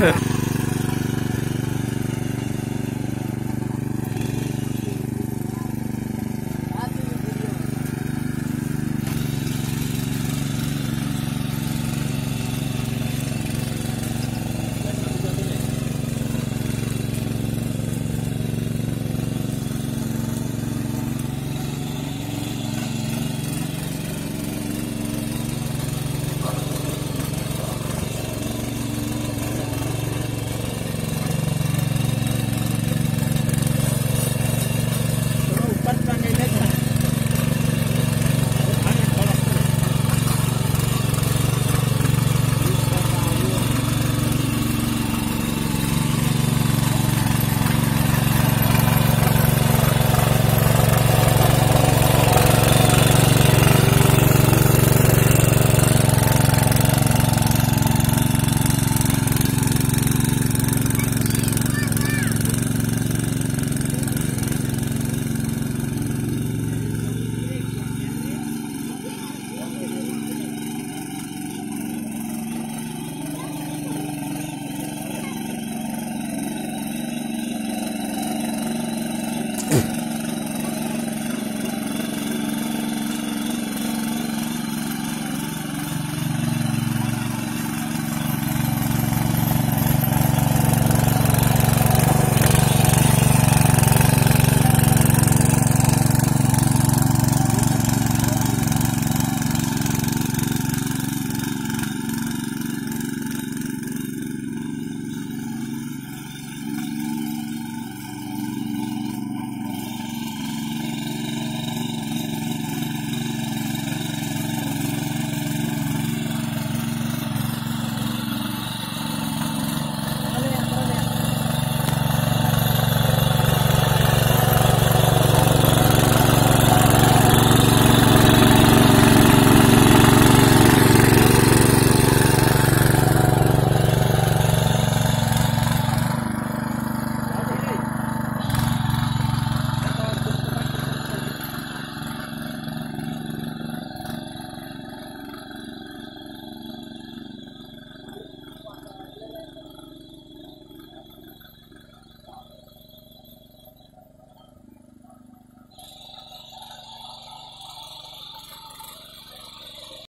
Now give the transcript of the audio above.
Yeah.